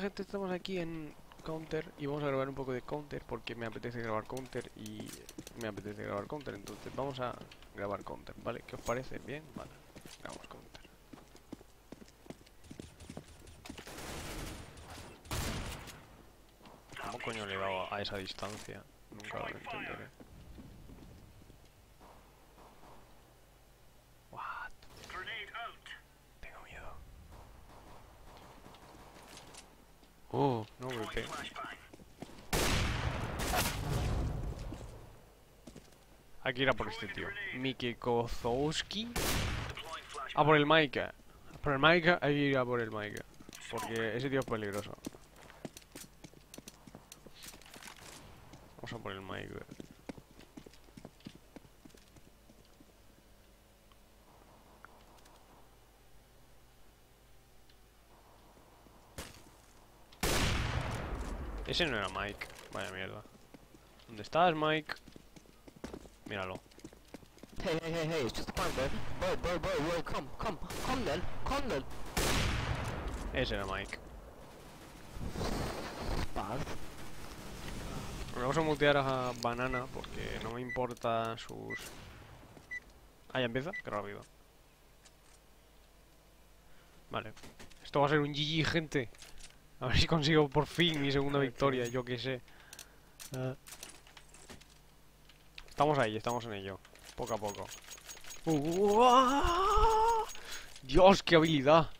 gente? Estamos aquí en Counter y vamos a grabar un poco de Counter porque me apetece grabar Counter y me apetece grabar Counter, entonces vamos a grabar Counter, ¿vale? ¿Qué os parece? ¿Bien? Vale, grabamos Counter. ¿Cómo coño le he dado a esa distancia? Nunca lo entenderé. What? Tengo miedo. Oh, no golpe. Hay que ir a por este tío. Miki Kozowski. A por el Maika. Por el Maika hay que ir a por el Maika. Porque ese tío es peligroso. Vamos a por el Maika. Ese no era Mike. Vaya mierda. ¿Dónde estás, Mike? Míralo. Hey, hey, hey, hey, it's just a prank, bro. Bro, bro, bro, bro, come, come, come then, come then. Ese era Mike. Bad. Vamos a mutear a Banana porque no me importa sus... Ah, ya empieza. Qué rápido. Vale. Esto va a ser un GG, gente. A ver si consigo por fin mi segunda victoria, yo qué sé. Ah. Estamos ahí, estamos en ello. Poco a poco. Dios, qué habilidad.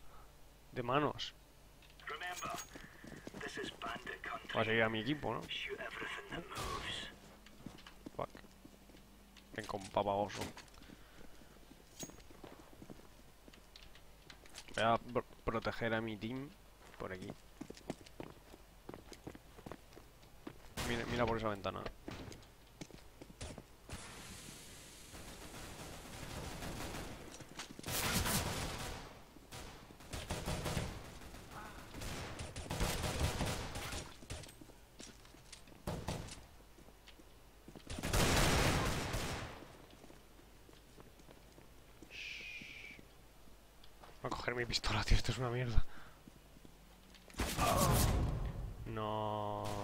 De manos. Va a seguir a mi equipo, ¿no? Fuck. Ven con papagoso. Voy a pr- proteger a mi team por aquí. Mira, mira por esa ventana. Coger mi pistola, tío. Esto es una mierda. No.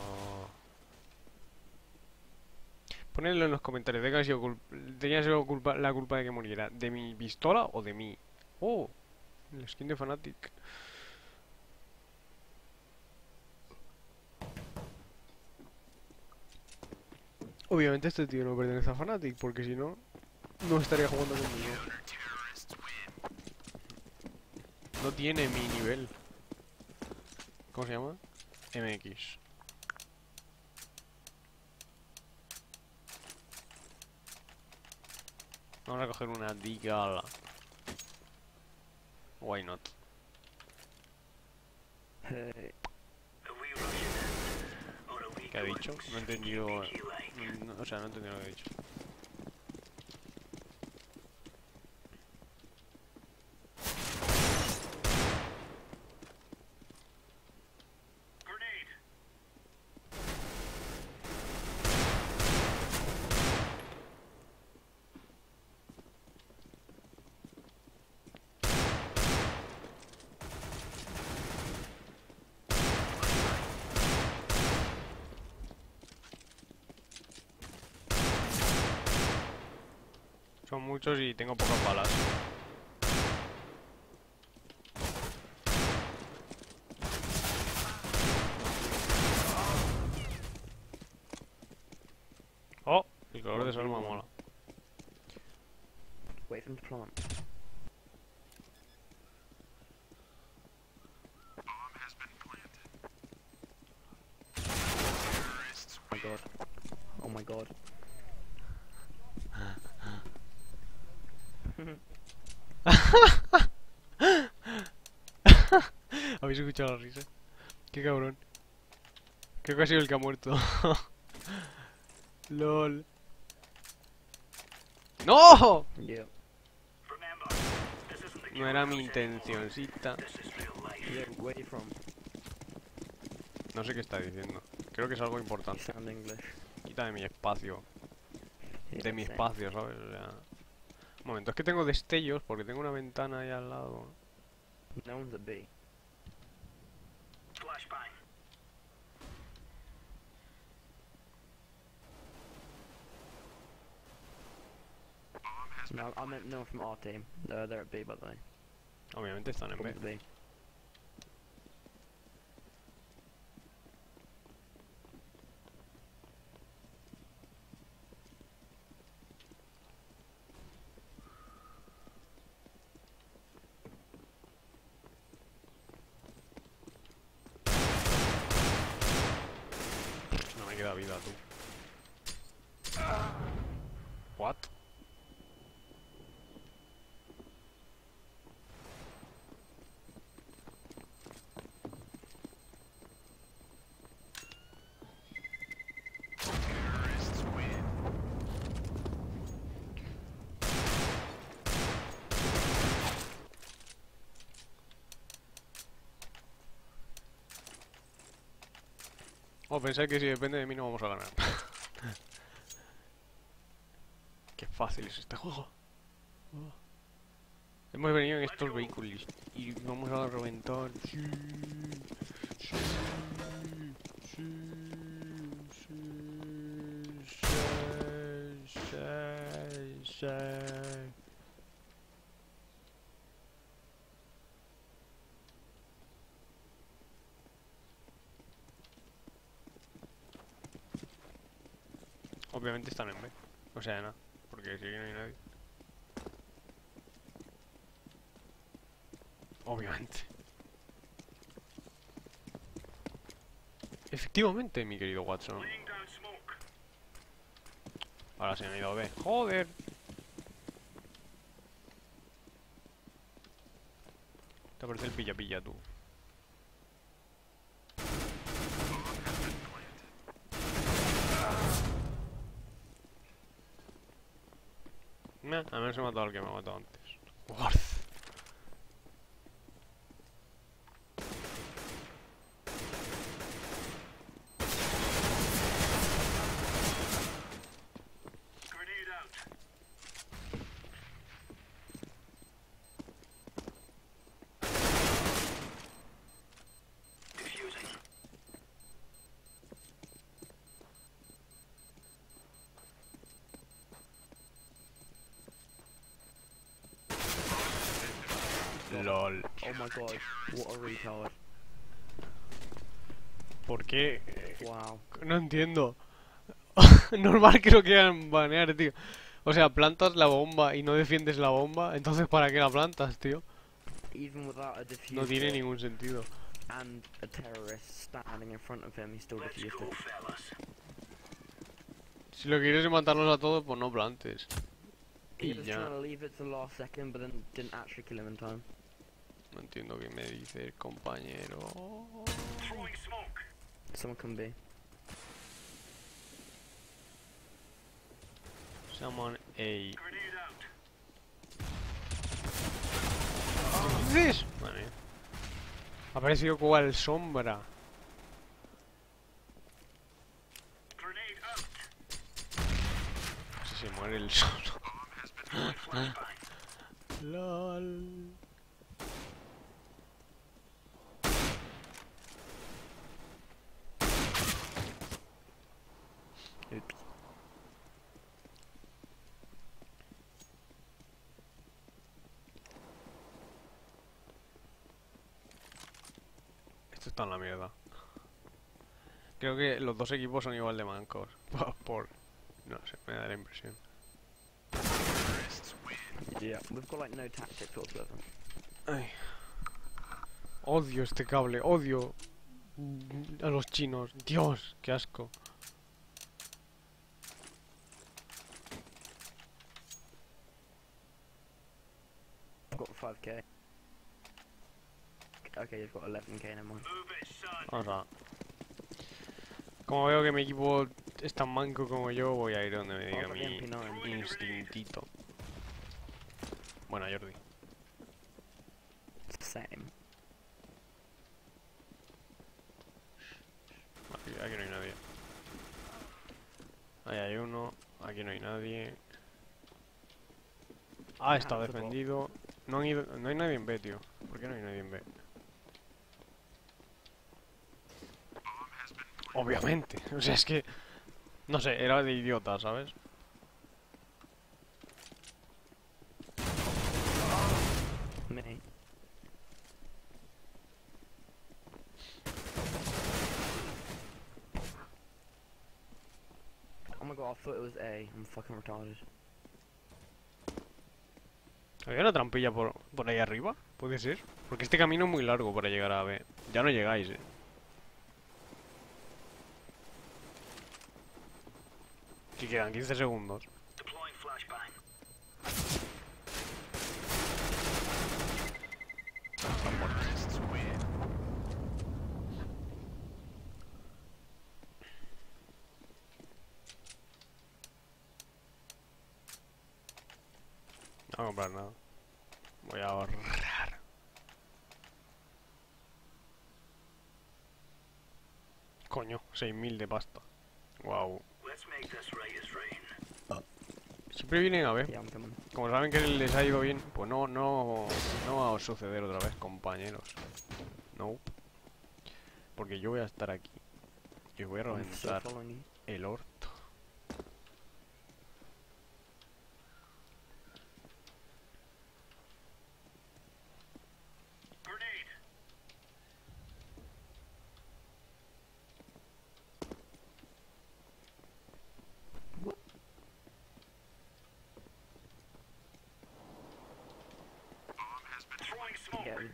Ponedlo en los comentarios. ¿Tenía sido, cul- tenía sido culpa, la culpa de que muriera? ¿De mi pistola o de mí? Oh, el skin de Fanatic. Obviamente este tío no pertenece a Fanatic, porque si no, no estaría jugando conmigo. No tiene mi nivel. ¿Cómo se llama? MX. Vamos a coger una Deagle. Why not? ¿Qué ha dicho? No he entendido. no- o sea, no he entendido lo que ha dicho. Muchos y tengo pocas balas. Oh, el color de esa arma mola. Wait for him to plant. Oh my god. Oh my god. ¿Habéis escuchado la risa? Qué cabrón. Creo que ha sido el que ha muerto. LOL. ¡No! Yeah. No era mi intencioncita. No sé qué está diciendo. Creo que es algo importante. Quita de mi espacio. De mi espacio, ¿sabes? O sea... Un momento, es que tengo destellos porque tengo una ventana ahí al lado. No No, I meant no one from our team. Uh, they're at B, by the way. Obviamente están en B. Come to B. pensar que si depende de mí no vamos a ganar. Qué fácil es este juego. Oh. Hemos venido en estos vehículos y vamos a reventar. Sí, sí, sí, sí, sí, sí. Obviamente están en B. O sea, no. Porque si aquí no hay nadie. Obviamente. Efectivamente, mi querido Watson. Ahora se han ido a B. ¡Joder! Te parece el pilla-pilla, tú. A menos he matado al que me ha matado antes. LOL. Oh my god, what a retard. ¿Por qué? Wow. No entiendo. Normal que lo quieran banear, tío. O sea, plantas la bomba y no defiendes la bomba, entonces ¿para qué la plantas, tío? Even without a diffuser No tiene ningún sentido. and a terrorist standing in front of him, he still defused it. Si lo quieres es matarlos a todos, pues no plantes. He Y ya. No entiendo qué me dice el compañero. Someone can be. Someone A. ¿Qué? Vale. Ha aparecido cual sombra. Si se muere el solo. LOL. Oops. Esto está en la mierda. Creo que los dos equipos son igual de mancos. Por, no sé, me da la impresión. Yeah, we've got like no tactics whatsoever. Ay. Odio este cable, odio a los chinos. Dios, qué asco. 5k. Okay, you've got 11k, never mind. Vamos a... Como veo que mi equipo es tan manco como yo, voy a ir donde me diga mi the MP9. instintito. Bueno, Jordi. Same. Aquí, aquí no hay nadie. Ahí hay uno. Aquí no hay nadie. Ah, está Ah, defendido. No, han ido, no hay nadie en B, tío. ¿Por qué no hay nadie en B? Obviamente. O sea, es que... No sé, era de idiota, ¿sabes? Me. Oh my god, I thought it was A. I'm fucking retarded. ¿Había una trampilla por, por ahí arriba? ¿Puede ser? Porque este camino es muy largo para llegar a B. Ya no llegáis, eh. Que quedan 15 segundos. No voy a comprar nada. Voy a ahorrar. Coño, 6.000 de pasta. Wow. Siempre vienen a ver. Como saben que les ha ido bien, pues no, no, no va a suceder otra vez, compañeros. No. Porque yo voy a estar aquí. Y voy a reventar el orto. Yeah, we-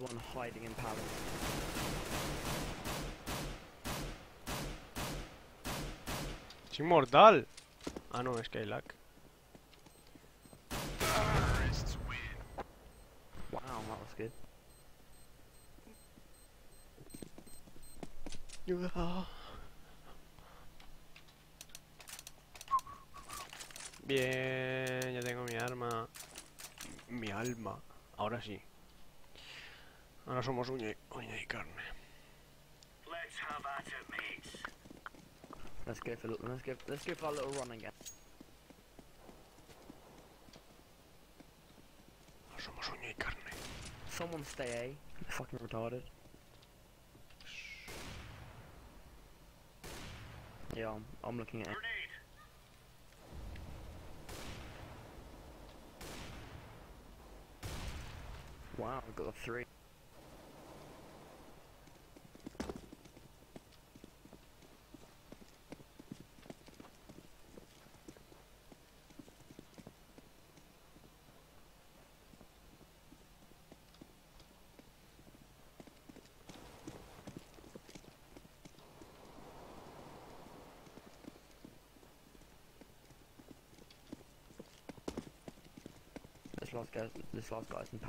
One hiding in palace. ¡Es inmortal! Ah, no, es que hay lag. Wow, that was good. Bien, ya tengo mi arma. Mi alma. Ahora sí. Ahora somos uña y, uña y carne. Let's go for let's go let's go for a little run again. Ahora somos uña y carne. Someone stay A. You're fucking retarded. Yeah, I'm, I'm looking at it. Wow, I've got a three. This last guy's in.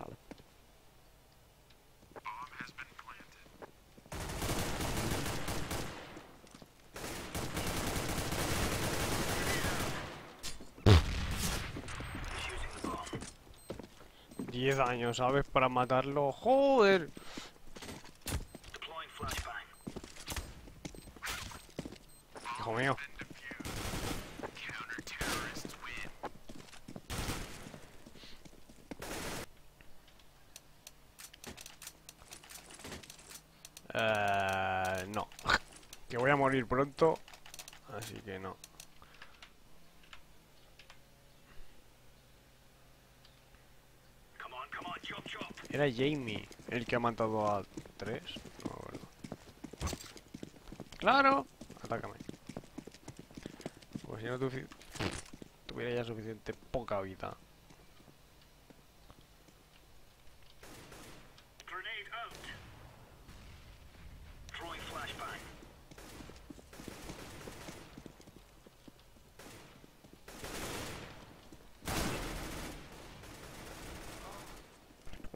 Diez años, ¿sabes? Para matarlo. ¡Joder! Hijo mío. Eh, no. Que voy a morir pronto. Así que no. Era Jamie el que ha matado a tres. No. ¡Claro! Atácame. Pues si no tuvi- tuviera ya suficiente poca vida.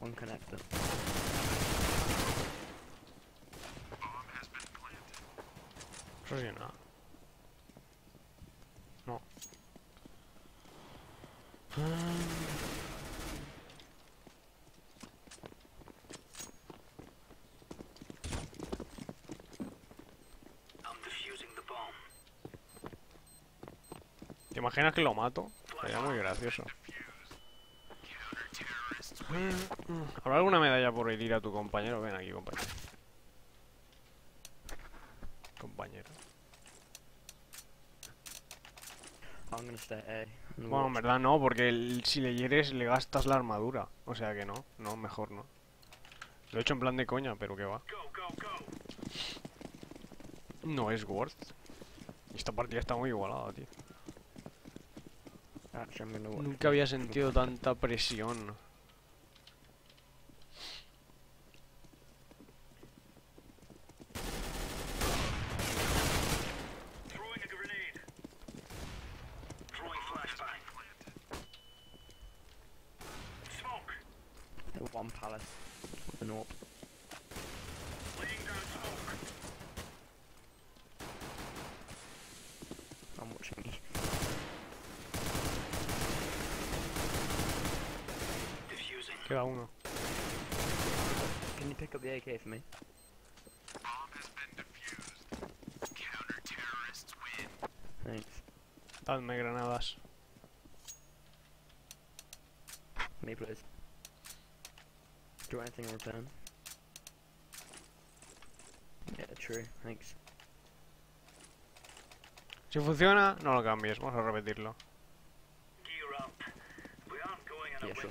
One connector. Eso sí, nada. No. ¿Te imaginas que lo mato? Sería muy gracioso. ¿Habrá alguna medalla por herir a tu compañero? Ven aquí, compañero. Compañero. Bueno, en verdad no, porque el- si le hieres le gastas la armadura. O sea que no, no, mejor no. Lo he hecho en plan de coña, pero que va. No es worth. Esta partida está muy igualada, tío. Nunca había sentido tanta presión. One palace. With an orb. Laying down smoke. I'm watching. Diffusing. Queda uno. Can you pick up the AK for me? Thanks. Dadme granadas. Anything? Yeah, true. Thanks. Si funciona, no lo cambies. Vamos a repetirlo. Gear up. We aren't going on a Yeah, sure.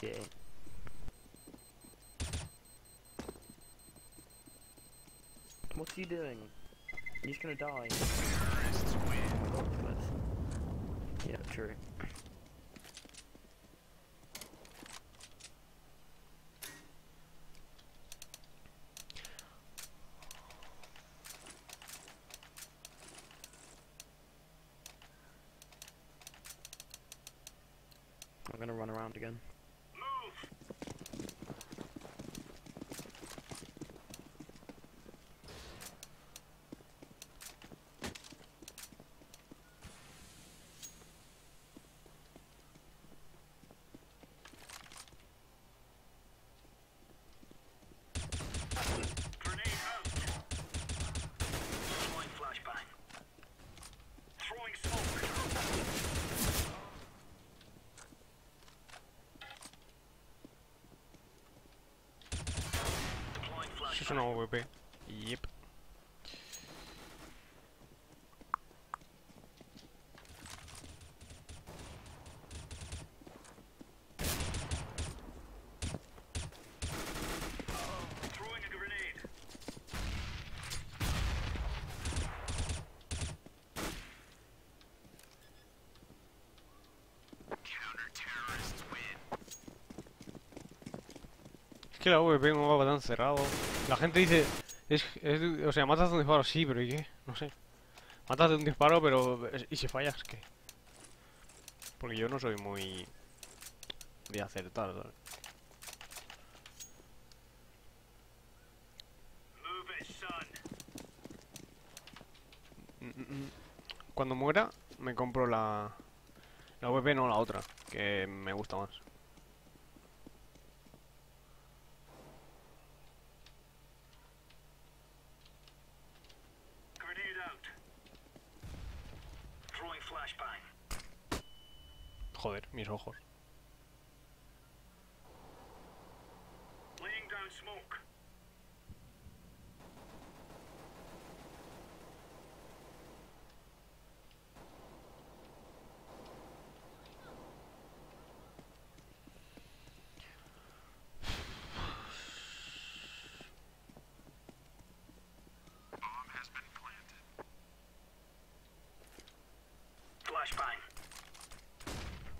58. What are you doing? You're just gonna die. Terrorists win. Yeah, true. Deploying Eso es flashbang. una VP. Yep. Throwing a grenade. Es que la VP en un mapa tan cerrado. La gente dice. Es, es, o sea, matas de un disparo, sí, pero ¿y qué? No sé. Matas de un disparo, pero. es- ¿Y si fallas qué? Porque yo no soy muy. de acertar, ¿sabes? Mm, mm, mm. Cuando muera, me compro la. La VP, no la otra, que me gusta más. Grenade out. Throwing flashbang. Joder, mis ojos.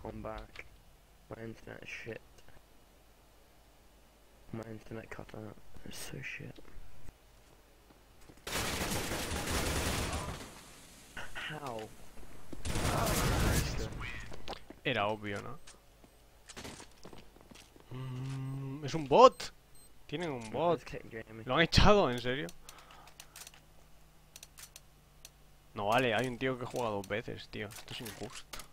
I'm back. My internet is shit. My internet cut out. It's so shit. How? Era obvio, ¿no? Mm, es un bot. Tienen un bot. ¿Lo han echado? ¿En serio? No vale, hay un tío que juega dos veces, tío. Esto es injusto.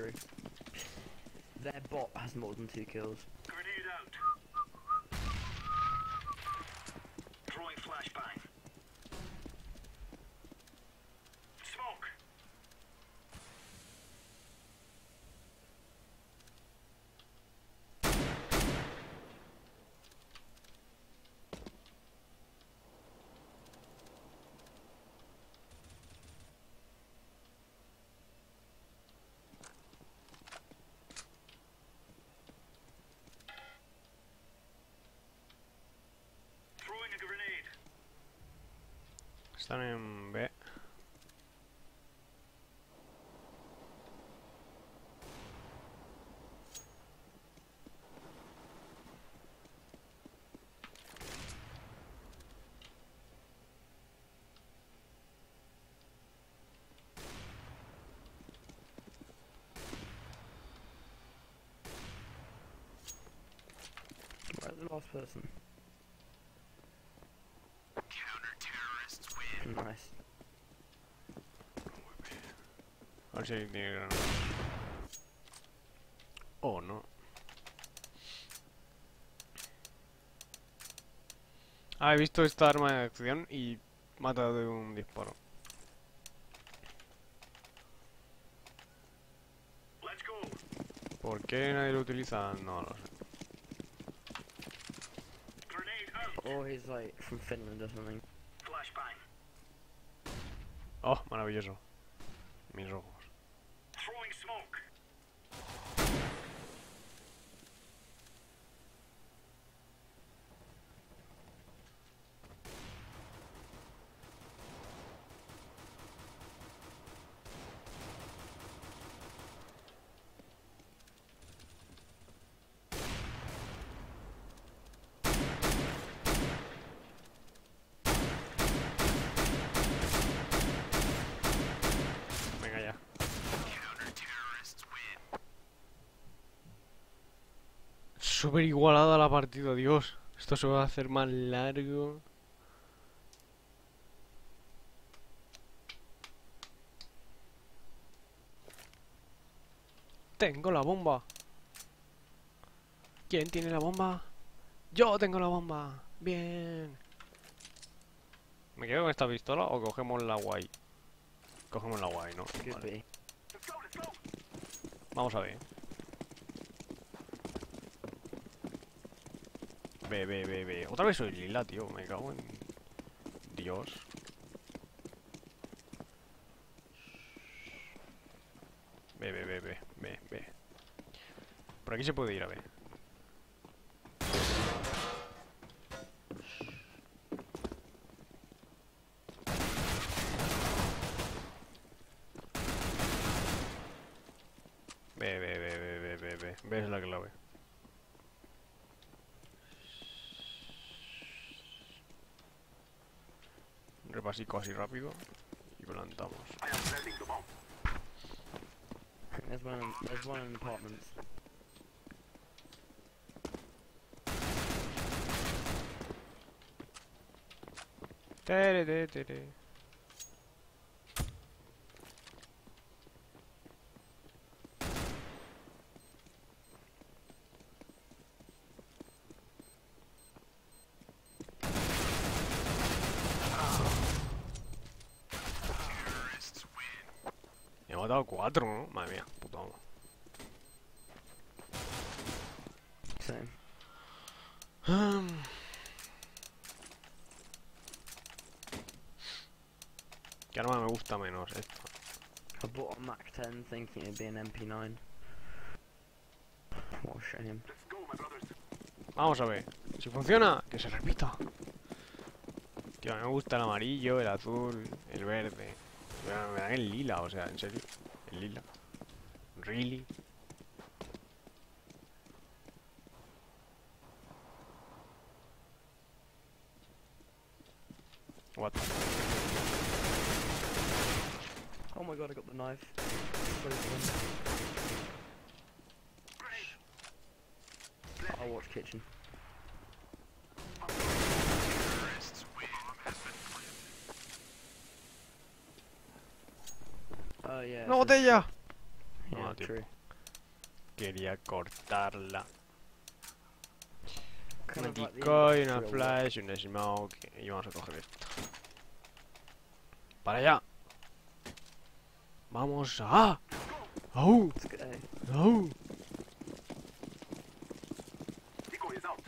True. Their bot has more than two kills. Están en B. Where's the last person? Nice. A ver si alguien tiene granada. Oh, no. Ah, he visto esta arma de acción y mata de un disparo. Let's go. ¿Por qué nadie lo utiliza? No lo sé. Or he's like from Finland or something. Oh, maravilloso. Ojos. Throwing smoke. Venga ya. Súper igualada la partida, Dios. Esto se va a hacer más largo. Tengo la bomba. ¿Quién tiene la bomba? Yo tengo la bomba. Bien. ¿Me quedo con esta pistola o cogemos la guay? Cogemos la guay, ¿no? Vale. Vamos a ver. Ve, ve, ve, ve. Otra vez soy lila, tío. Me cago en... Dios. Ve, ve, ve, ve, ve, ve. Por aquí se puede ir, a ver. Ve, ve, ve, ve, ve, ve, ve. Ves la clave. Así rápido y plantamos. There's one. There's one in apartments. Tere, tere, tere. Me ha matado cuatro, ¿no? Madre mía, puta amo. Same. ¿Qué arma me gusta menos? Esta. I bought a Mac 10 thinking it'd be an MP9. What a shame. Vamos a ver. Si funciona, que se repita. Tío, a mí me gusta el amarillo, el azul, el verde. Me dan el lila, o sea, en serio. El lila. Really. What? Oh my god, I got the knife. I'll watch kitchen. Oh yeah. ¡Una so- botella! Yeah, Quería cortarla. Kind Un of like the decoy, una flash, un smoke. Y vamos a coger esto. ¡Para allá! ¡Vamos a! ¡Au! ¡Au! Decoy is out.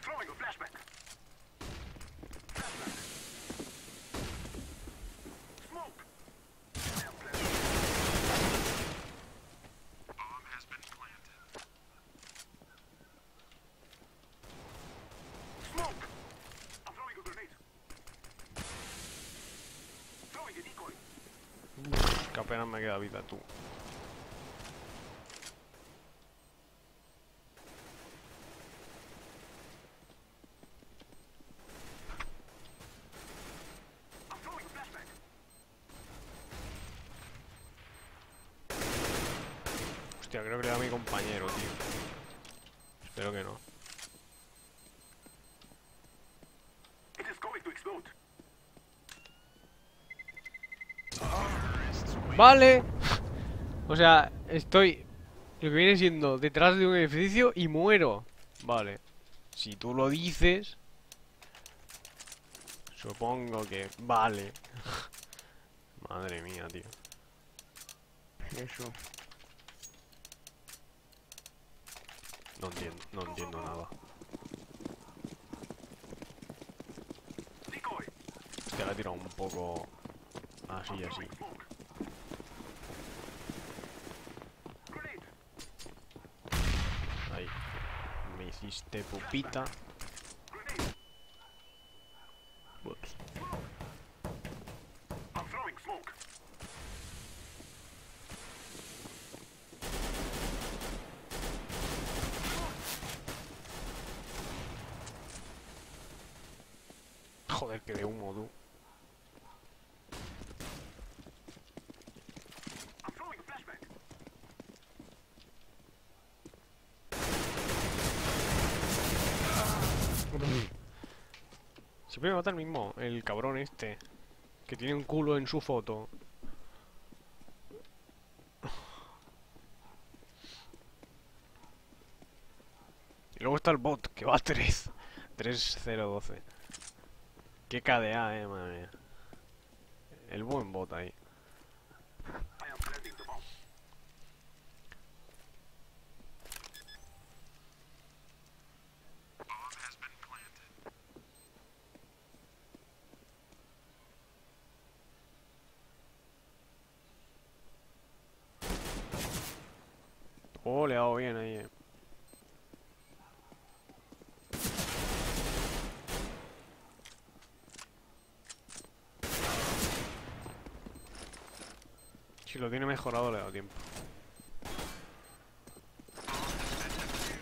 Throwing a flashback. Flashback. Smoke. Bomb has been planted. Smoke. I'm throwing a grenade. Throwing a decoy. Que apenas me queda vida, tú. Hostia, creo que le da mi compañero, tío. Espero que no. Vale. O sea, estoy... Lo que viene siendo detrás de un edificio y muero. Vale. Si tú lo dices... Supongo que... Vale. Madre mía, tío. Sure. No entiendo, no entiendo nada. Hostia, la he tirado un poco... Así, así. Throwing smoke. Grenade. Ahí. Me hiciste pupita. Smoke. Joder, que de humo, tú. Siempre me mata el mismo, el cabrón este. Que tiene un culo en su foto. Y luego está el bot, que va a 3. 3-0-12. Qué KDA, eh, madre mía. El buen bot ahí. I am planting the bomb. Bomb has been planted. Oh, le ha dado bien ahí, eh. Si lo tiene mejorado le da tiempo.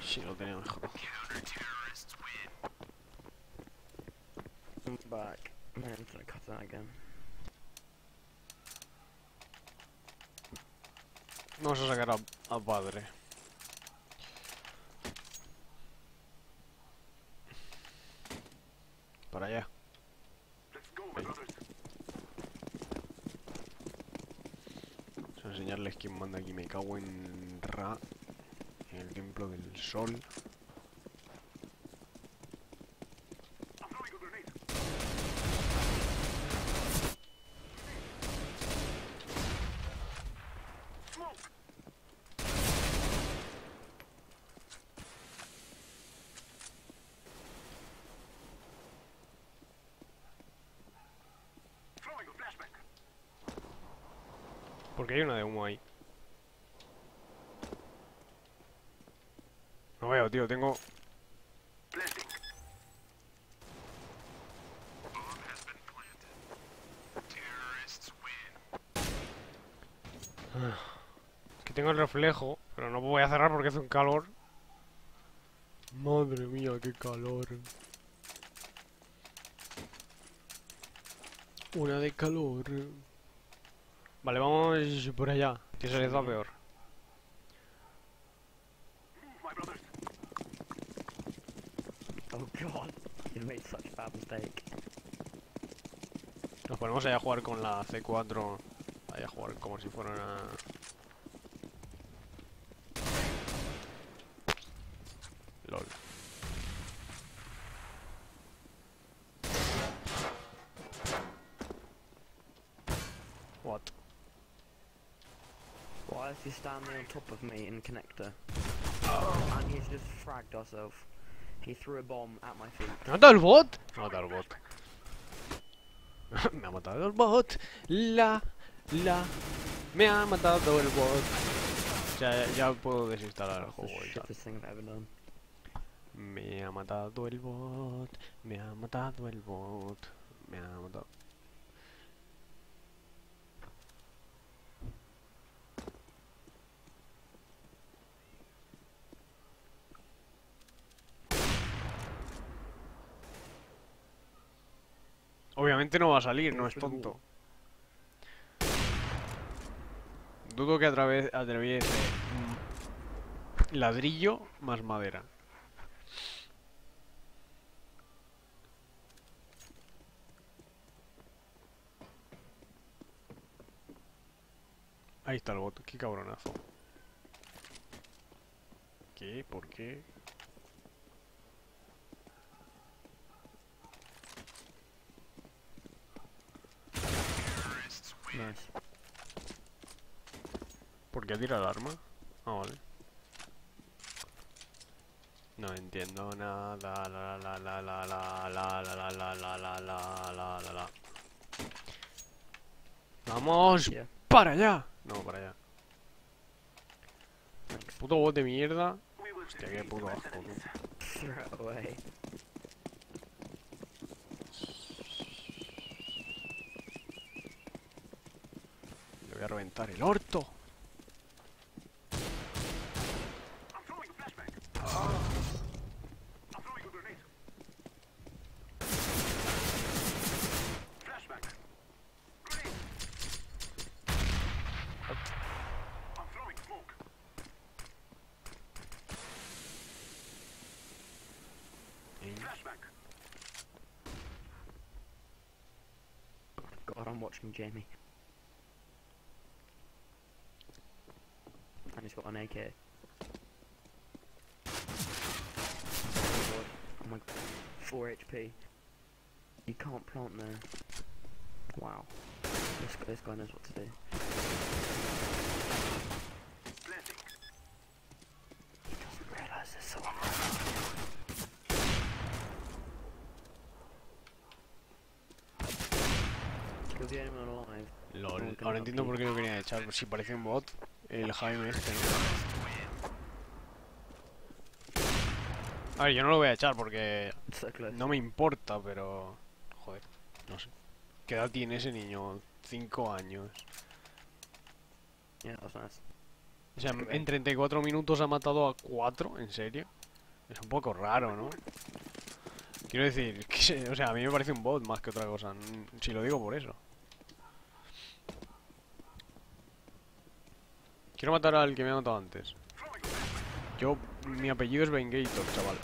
Si lo tenía mejorado. I'm back. Man, I'm gonna cut that again. Vamos a sacar a, a padre. Para allá. Let's go, my brothers. Vamos quién manda aquí. Me cago en Ra. En el templo del sol. I'm throwing a grenade. Smoke. Throwing a flashback. Porque hay una de humo ahí. Tengo... Blending. Que tengo el reflejo, pero no voy a cerrar porque hace un calor. Madre mía, qué calor. Una de calor. Vale, vamos por allá, que se les da peor. My brothers. Oh god, you a bad mistake. Nos ponemos ahí a jugar con la C4. Ahí a jugar como si fuera una... LOL. What? Why is he standing on top of me in connector? And he's just fragged ourselves. He threw a bomb at my feet. ¿Me ha matado el bot? Me ha matado el bot. me ha matado el bot. La, la. Me ha matado el bot. Ya, ya, puedo desinstalar el juego y tal. shittest thing I've ever done. Me ha matado el bot. Me ha matado el bot. Me ha matado. Obviamente no va a salir, no es tonto. Dudo que atraviese mm, ladrillo más madera. Ahí está el bot, qué cabronazo. ¿Qué? ¿Por qué? Nice. ¿Por qué tira el arma? Ah, vale. No entiendo nada, la la la la la la la la la la la la la la la ¡Vamos! Yeah. ¡Para allá! No, para allá. Puto bot de mierda. Hostia, qué puto asco, tú. spaventare l'orto. Oh. God, I'm watching Jamie. okay. Oh my god. 4 HP. You can't plant there. Wow. This, this guy knows what to do. Doesn't realize ahora entiendo por qué no querían echar, si parecen bot. El Jaime este. ¿no? A ver, yo no lo voy a echar porque no me importa, pero... Joder, no sé. ¿Qué edad tiene ese niño? Cinco años. O sea, en 34 minutos ha matado a 4, ¿en serio? Es un poco raro, ¿no? Quiero decir, que o sea, a mí me parece un bot más que otra cosa, si lo digo por eso. Quiero matar al que me ha matado antes. Yo, mi apellido es Vengator, chaval.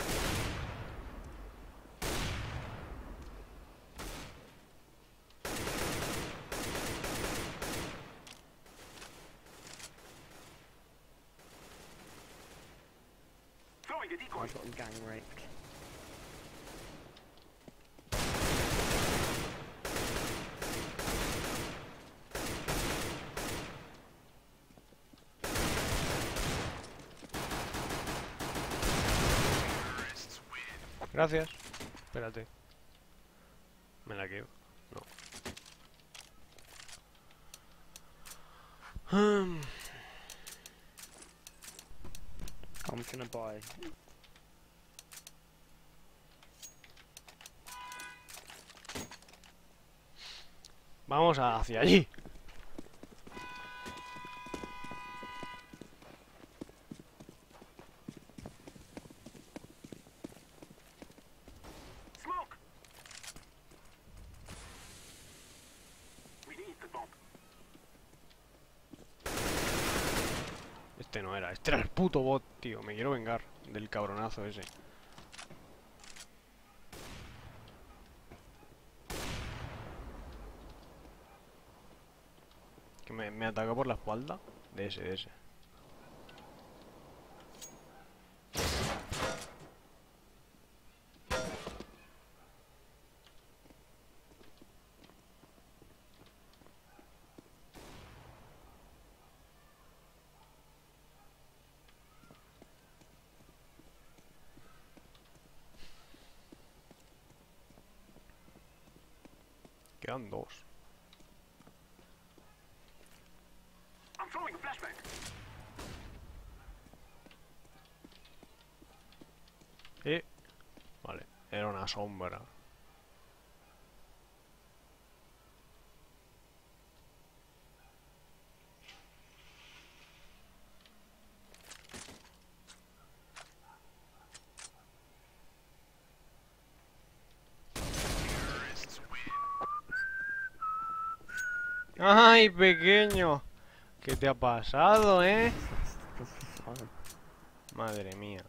Throwing a I decoy. got him gang raped. Gracias. Espérate. Me la quedo. No. Hmm. I'm Vamos hacia allí. Smoke! We need the bomb. Este no era, este era el puto bot, Me quiero vengar del cabronazo ese. Que me, me atacó por la espalda. De ese, de ese. Quedan dos. Eh. Vale, era una sombra. Ay, pequeño. ¿Qué te ha pasado, eh? Madre mía.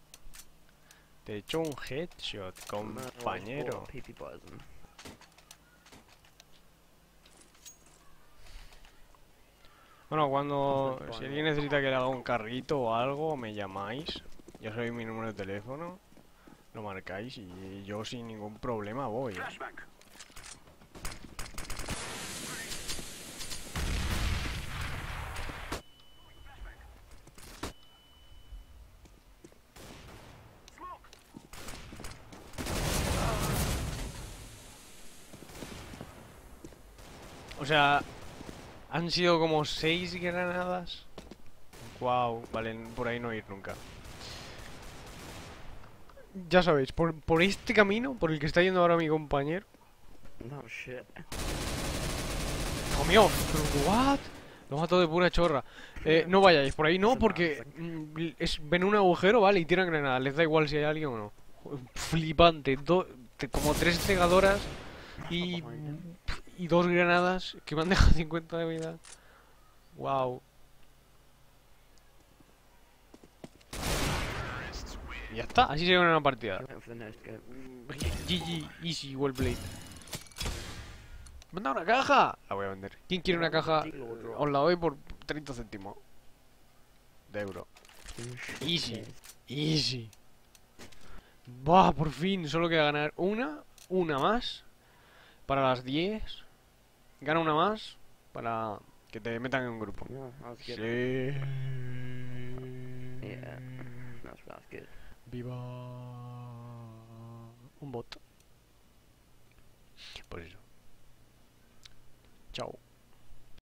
Te he hecho un headshot, compañero. Bueno, cuando... Si alguien necesita que le haga un carrito o algo, me llamáis. Ya sabéis mi número de teléfono. Lo marcáis y yo sin ningún problema voy. ¿eh? Flashbang. Smoke! O sea, han sido como seis granadas. Wow, vale, por ahí no ir nunca. Ya sabéis, por, por este camino, por el que está yendo ahora mi compañero. No shit. ¡Hijo mío! ¿Pero what? Lo mato de pura chorra. Eh, no vayáis, por ahí no, porque mm, es, ven un agujero, vale, y tiran granadas. Les da igual si hay alguien o no. Flipante. do- te- como tres cegadoras y, y dos granadas que me han dejado 50 de vida. Wow. Y ya está, así se gana una partida. GG, easy, well played. ¡Manda una caja! La voy a vender. ¿Quién quiere una caja? Os la doy por 30 céntimos. De euro. Easy. Easy. Buah, por fin. Solo queda ganar una. Una más. Para las 10. Gana una más. Para que te metan en un grupo. Yeah, Sí. Yeah. That's, that's good. Viva. Un bot. Pues eso. Chao.